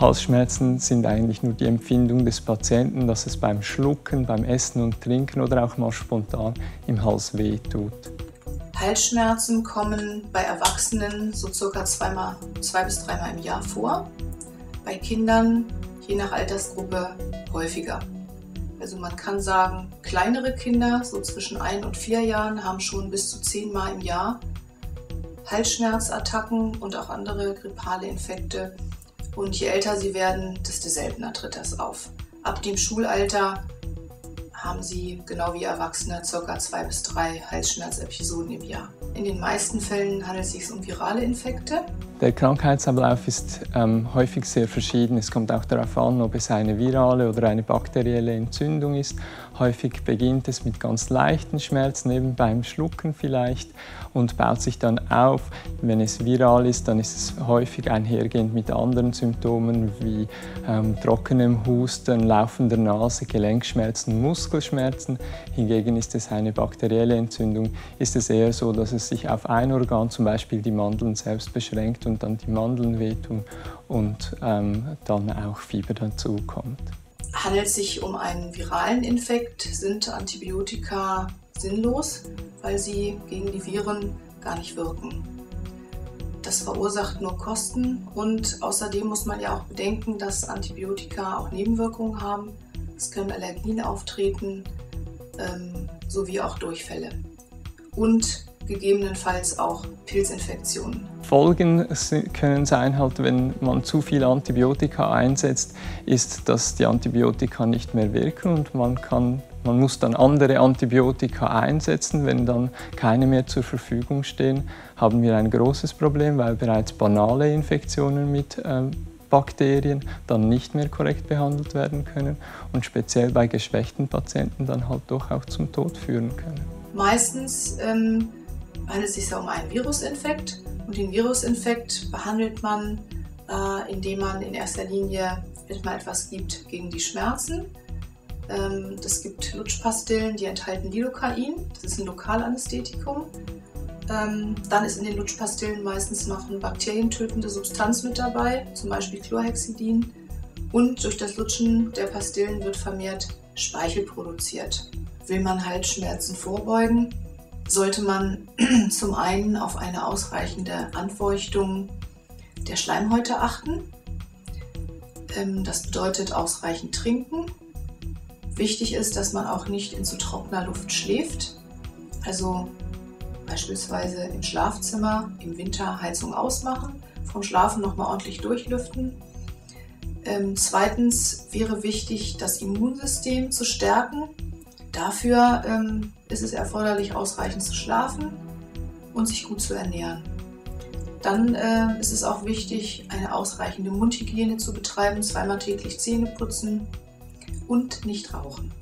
Halsschmerzen sind eigentlich nur die Empfindung des Patienten, dass es beim Schlucken, beim Essen und Trinken oder auch mal spontan im Hals weh tut. Halsschmerzen kommen bei Erwachsenen so circa zweimal, zwei bis dreimal im Jahr vor. Bei Kindern, je nach Altersgruppe, häufiger. Also man kann sagen, kleinere Kinder, so zwischen ein und vier Jahren, haben schon bis zu zehnmal im Jahr Halsschmerzattacken und auch andere grippale Infekte. Und je älter sie werden, desto seltener tritt das auf. Ab dem Schulalter haben sie, genau wie Erwachsene, ca. zwei bis drei Halsschmerzepisoden im Jahr. In den meisten Fällen handelt es sich um virale Infekte. Der Krankheitsablauf ist ähm, häufig sehr verschieden. Es kommt auch darauf an, ob es eine virale oder eine bakterielle Entzündung ist. Häufig beginnt es mit ganz leichten Schmerzen, eben beim Schlucken vielleicht, und baut sich dann auf. Wenn es viral ist, dann ist es häufig einhergehend mit anderen Symptomen wie ähm, trockenem Husten, laufender Nase, Gelenkschmerzen, Muskelschmerzen. Hingegen ist es eine bakterielle Entzündung, ist es eher so, dass es sich auf ein Organ, zum Beispiel die Mandeln selbst beschränkt und dann die Mandeln wehtun und ähm, dann auch Fieber dazu kommt. Handelt es sich um einen viralen Infekt, sind Antibiotika sinnlos, weil sie gegen die Viren gar nicht wirken. Das verursacht nur Kosten und außerdem muss man ja auch bedenken, dass Antibiotika auch Nebenwirkungen haben. Es können Allergien auftreten ähm, sowie auch Durchfälle. Und gegebenenfalls auch Pilzinfektionen. Folgen können sein, halt, wenn man zu viel Antibiotika einsetzt, ist, dass die Antibiotika nicht mehr wirken und man, kann, man muss dann andere Antibiotika einsetzen. Wenn dann keine mehr zur Verfügung stehen, haben wir ein großes Problem, weil bereits banale Infektionen mit äh, Bakterien dann nicht mehr korrekt behandelt werden können und speziell bei geschwächten Patienten dann halt doch auch zum Tod führen können. Meistens ähm, handelt es sich um einen Virusinfekt und den Virusinfekt behandelt man, äh, indem man in erster Linie erstmal etwas gibt gegen die Schmerzen. Ähm, das gibt Lutschpastillen, die enthalten Lidocain, das ist ein Lokalanästhetikum. Ähm, dann ist in den Lutschpastillen meistens noch eine bakterientötende Substanz mit dabei, zum Beispiel Chlorhexidin. Und durch das Lutschen der Pastillen wird vermehrt Speichel produziert. Will man Halsschmerzen vorbeugen, sollte man zum einen auf eine ausreichende Anfeuchtung der Schleimhäute achten. Ähm, das bedeutet ausreichend trinken. Wichtig ist, dass man auch nicht in zu trockener Luft schläft. Also beispielsweise im Schlafzimmer im Winter Heizung ausmachen, vom Schlafen nochmal ordentlich durchlüften. Ähm, zweitens wäre wichtig, das Immunsystem zu stärken. Dafür ähm, ist es erforderlich, ausreichend zu schlafen und sich gut zu ernähren. Dann äh, ist es auch wichtig, eine ausreichende Mundhygiene zu betreiben, zweimal täglich Zähne putzen und nicht rauchen.